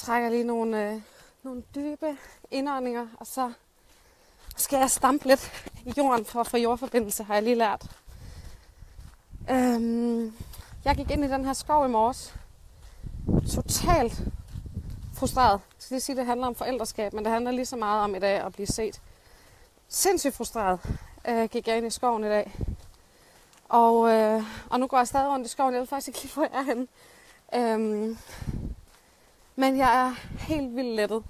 trækker lige nogle, øh, nogle dybe indåndinger, og så skal jeg stampe lidt i jorden for at få jordforbindelse, har jeg lige lært. Øhm, jeg gik ind i den her skov i morges. Totalt frustreret. Jeg skal lige sige, at det handler om forældreskab, men det handler lige så meget om i dag at blive set. Sindssygt frustreret øh, gik jeg ind i skoven i dag. Og, øh, og nu går jeg stadig rundt i skoven. Jeg ved faktisk ikke lige, hvor jeg er henne. Øhm, men jeg er helt vildt lettet.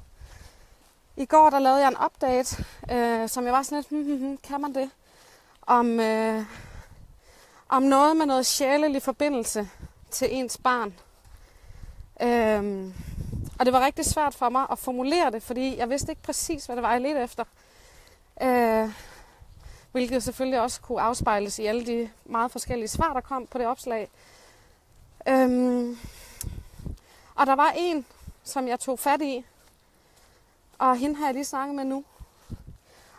I går der lavede jeg en update, øh, som jeg var sådan lidt, hmm, hmm, hmm, kan man det? Om, øh, om noget med noget sjælelig forbindelse til ens barn. Øhm, og det var rigtig svært for mig at formulere det, fordi jeg vidste ikke præcis, hvad det var, jeg ledte efter. Øh, hvilket selvfølgelig også kunne afspejles i alle de meget forskellige svar, der kom på det opslag. Øhm, og der var en, som jeg tog fat i, og hende har jeg lige snakket med nu.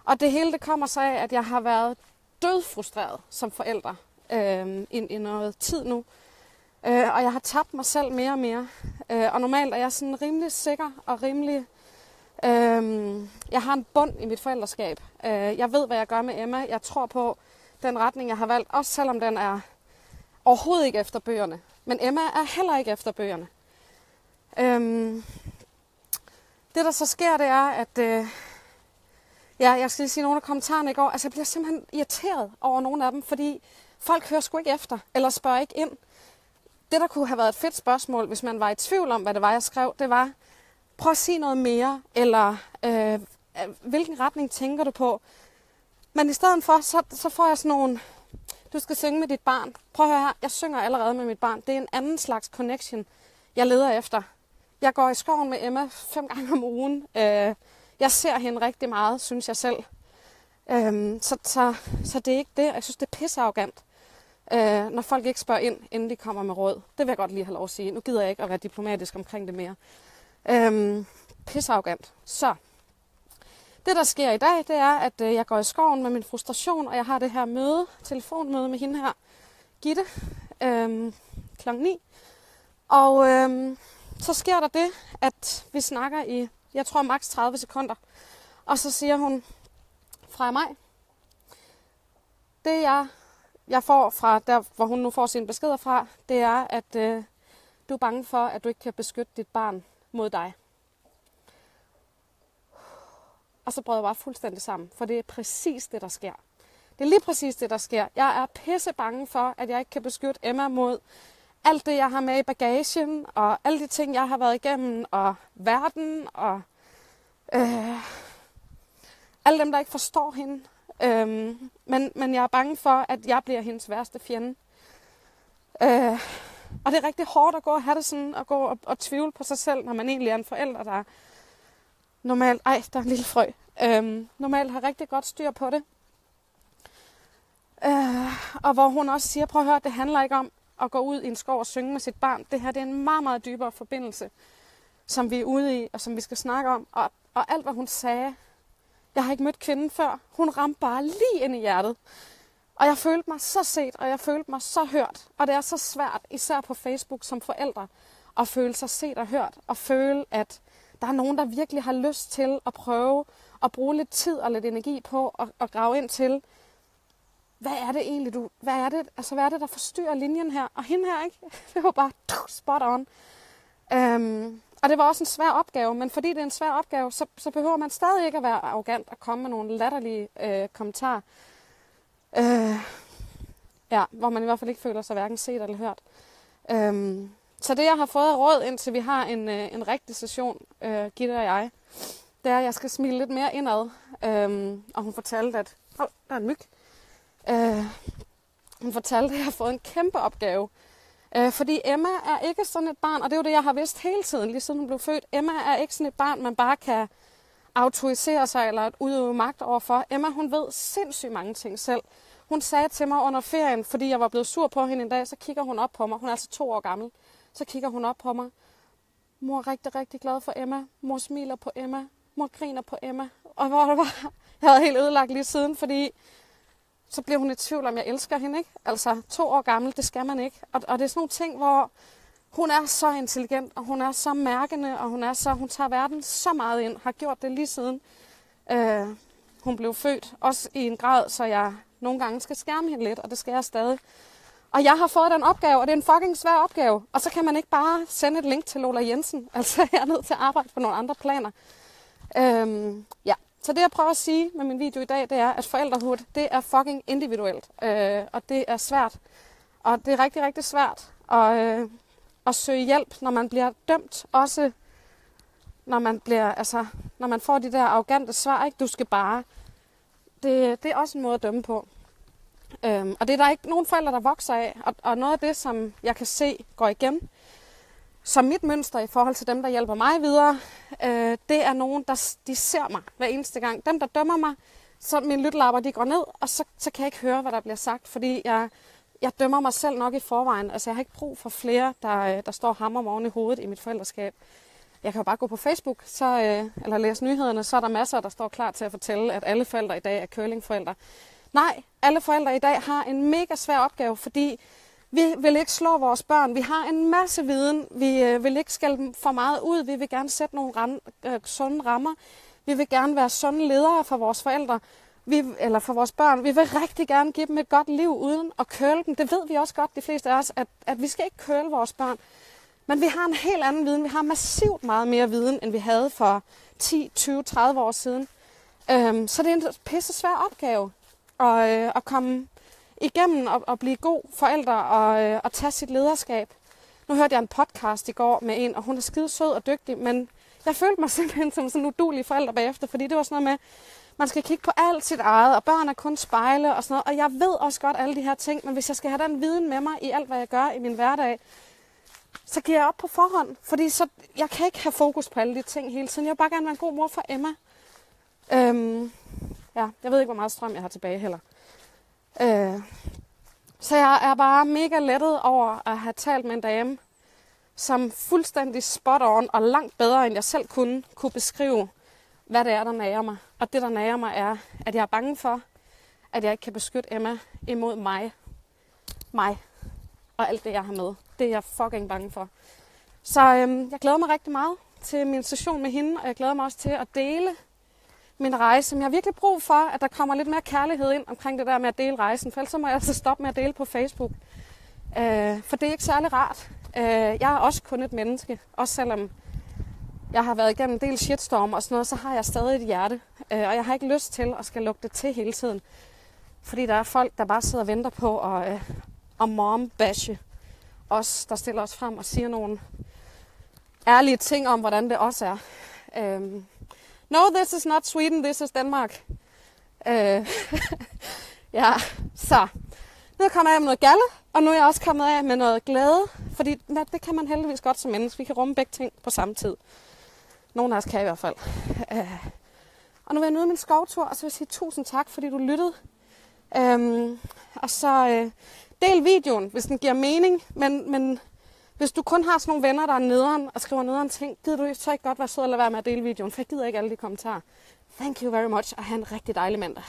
Og det hele det kommer så af, at jeg har været dødfrustreret som forælder øh, i, i noget tid nu. Øh, og jeg har tabt mig selv mere og mere. Øh, og normalt er jeg sådan rimelig sikker og rimelig... Øh, jeg har en bund i mit forældreskab. Øh, jeg ved, hvad jeg gør med Emma. Jeg tror på den retning, jeg har valgt. Også selvom den er overhovedet ikke efter bøgerne. Men Emma er heller ikke efter bøgerne. Øhm, det, der så sker, det er, at... Øh, ja, jeg skal lige sige nogle af kommentarerne i går. Altså, jeg bliver simpelthen irriteret over nogle af dem, fordi folk hører sgu ikke efter, eller spørger ikke ind. Det, der kunne have været et fedt spørgsmål, hvis man var i tvivl om, hvad det var, jeg skrev, det var, prøv at sige noget mere, eller øh, hvilken retning tænker du på? Men i stedet for, så, så får jeg sådan nogle, du skal synge med dit barn. Prøv at høre her, jeg synger allerede med mit barn. Det er en anden slags connection, jeg leder efter. Jeg går i skoven med Emma fem gange om ugen. Øh, jeg ser hende rigtig meget, synes jeg selv. Øh, så, så, så det er ikke det. Jeg synes, det er pissearrogant, øh, når folk ikke spørger ind, inden de kommer med råd. Det vil jeg godt lige have lov at sige. Nu gider jeg ikke at være diplomatisk omkring det mere. Øh, pissearrogant. Så, det der sker i dag, det er, at øh, jeg går i skoven med min frustration, og jeg har det her møde, telefonmøde med hende her, Gitte, øhm, kl. 9. Og øhm, så sker der det, at vi snakker i, jeg tror, maks 30 sekunder. Og så siger hun fra mig, det jeg, jeg får fra der, hvor hun nu får sine beskeder fra, det er, at øh, du er bange for, at du ikke kan beskytte dit barn mod dig. Og så brød jeg bare fuldstændig sammen, for det er præcis det, der sker. Det er lige præcis det, der sker. Jeg er pisse bange for, at jeg ikke kan beskytte Emma mod alt det, jeg har med i bagagen, og alle de ting, jeg har været igennem, og verden, og øh, alle dem, der ikke forstår hende. Øh, men, men jeg er bange for, at jeg bliver hendes værste fjende. Øh, og det er rigtig hårdt at gå og have det sådan, at gå og, og tvivle på sig selv, når man egentlig er en forælder, der normalt, ej, der er en lille frø, øh, normalt har rigtig godt styr på det. Øh, og hvor hun også siger, prøv at høre, det handler ikke om, at gå ud i en skov og synge med sit barn. Det her det er en meget, meget dybere forbindelse, som vi er ude i, og som vi skal snakke om. Og, og alt, hvad hun sagde, jeg har ikke mødt kvinden før, hun ramte bare lige ind i hjertet. Og jeg følte mig så set, og jeg følte mig så hørt. Og det er så svært, især på Facebook som forældre, at føle sig set og hørt, og føle, at der er nogen, der virkelig har lyst til at prøve at bruge lidt tid og lidt energi på at, at grave ind til, hvad er det egentlig, du, hvad er det, altså, hvad er det, der forstyrrer linjen her? Og hende her, ikke? Det var bare spot on. Øhm, og det var også en svær opgave, men fordi det er en svær opgave, så, så behøver man stadig ikke at være arrogant og komme med nogle latterlige øh, kommentarer. Øh, ja, hvor man i hvert fald ikke føler sig hverken set eller hørt. Øhm, så det, jeg har fået råd, indtil vi har en, øh, en rigtig session, øh, Gitte og jeg, det er, at jeg skal smile lidt mere indad. Øhm, og hun fortalte, at... Åh, oh, der er en myg. Øh, hun fortalte, at jeg har fået en kæmpe opgave. Øh, fordi Emma er ikke sådan et barn, og det er jo det, jeg har vidst hele tiden, lige siden hun blev født. Emma er ikke sådan et barn, man bare kan autorisere sig eller udøve magt overfor. Emma, hun ved sindssygt mange ting selv. Hun sagde til mig under ferien, fordi jeg var blevet sur på hende en dag, så kigger hun op på mig. Hun er altså to år gammel. Så kigger hun op på mig. Mor er rigtig, rigtig glad for Emma. Mor smiler på Emma. Mor griner på Emma. Og hvor det var, jeg havde helt ødelagt lige siden, fordi så bliver hun i tvivl om, jeg elsker hende. Ikke? Altså, to år gammel, det skal man ikke. Og, og det er sådan nogle ting, hvor Hun er så intelligent, og hun er så mærkende, og hun er så, hun tager verden så meget ind, har gjort det lige siden øh, hun blev født. Også i en grad, så jeg nogle gange skal skærme hende lidt, og det skal jeg stadig. Og jeg har fået den opgave, og det er en fucking svær opgave. Og så kan man ikke bare sende et link til Lola Jensen. Altså, jeg er nødt til at arbejde på nogle andre planer. Øhm, ja, så det jeg prøver at sige med min video i dag, det er, at forældrehood, det er fucking individuelt. Øh, og det er svært. Og det er rigtig, rigtig svært at, øh, at søge hjælp, når man bliver dømt. Også når man, bliver, altså, når man får de der arrogante svar, ikke? Du skal bare. Det, det er også en måde at dømme på. Øhm, og det er der ikke nogen forældre, der vokser af. Og, og noget af det, som jeg kan se går igen, som mit mønster i forhold til dem, der hjælper mig videre, øh, det er nogen, der de ser mig hver eneste gang. Dem, der dømmer mig, så mine lytlapper de går ned, og så, så kan jeg ikke høre, hvad der bliver sagt, fordi jeg, jeg dømmer mig selv nok i forvejen. Altså, jeg har ikke brug for flere, der, øh, der står hammer oven i hovedet i mit forældreskab. Jeg kan jo bare gå på Facebook, så, øh, eller læse nyhederne, så er der masser, der står klar til at fortælle, at alle forældre i dag er curlingforældre. Nej, alle forældre i dag har en mega svær opgave, fordi vi vil ikke slå vores børn. Vi har en masse viden. Vi øh, vil ikke skælde dem for meget ud. Vi vil gerne sætte nogle ram, øh, sunde rammer. Vi vil gerne være sunde ledere for vores forældre. Vi, eller for vores børn. Vi vil rigtig gerne give dem et godt liv uden at køle dem. Det ved vi også godt, de fleste af os, at, at vi skal ikke køle vores børn. Men vi har en helt anden viden. Vi har massivt meget mere viden, end vi havde for 10, 20, 30 år siden. Øhm, så det er en pisse svær opgave at, øh, at komme igennem at, at blive god forældre og, øh, og tage sit lederskab. Nu hørte jeg en podcast i går med en, og hun er skide sød og dygtig, men jeg følte mig simpelthen som sådan en udulig forælder bagefter, fordi det var sådan noget med, man skal kigge på alt sit eget, og børn er kun spejle og sådan noget. Og jeg ved også godt alle de her ting, men hvis jeg skal have den viden med mig i alt, hvad jeg gør i min hverdag, så giver jeg op på forhånd. Fordi så, jeg kan ikke have fokus på alle de ting hele tiden. Jeg vil bare gerne være en god mor for Emma. Øhm, ja, jeg ved ikke, hvor meget strøm jeg har tilbage heller. Øh, så jeg er bare mega lettet over at have talt med en dame, som fuldstændig spot on og langt bedre, end jeg selv kunne, kunne beskrive, hvad det er, der nager mig. Og det, der nager mig, er, at jeg er bange for, at jeg ikke kan beskytte Emma imod mig. Mig. Og alt det, jeg har med. Det er jeg fucking bange for. Så øhm, jeg glæder mig rigtig meget til min session med hende, og jeg glæder mig også til at dele min rejse. Men jeg har virkelig brug for, at der kommer lidt mere kærlighed ind omkring det der med at dele rejsen. For ellers så må jeg altså stoppe med at dele på Facebook. Øh, for det er ikke særlig rart. Øh, jeg er også kun et menneske. Også selvom jeg har været igennem en del shitstorm og sådan noget, så har jeg stadig et hjerte. Øh, og jeg har ikke lyst til at skal lukke det til hele tiden. Fordi der er folk, der bare sidder og venter på at, øh, at mom-bashe os, der stiller os frem og siger nogle ærlige ting om, hvordan det også er. Øh, No, this is not Sweden, this is Denmark. Øh, ja, så. Nu kommer jeg af med noget galle, og nu er jeg også kommet af med noget glæde, fordi ja, det kan man heldigvis godt som menneske. Vi kan rumme begge ting på samme tid. Nogle af os kan i hvert fald. Øh, og nu vil jeg nyde min skovtur, og så vil jeg sige tusind tak, fordi du lyttede. Øhm, og så øh, del videoen, hvis den giver mening, men, men hvis du kun har sådan nogle venner, der er nederen og skriver nederen ting, gider du så ikke godt være sød og lade være med at dele videoen, for jeg gider ikke alle de kommentarer. Thank you very much, og have en rigtig dejlig mandag.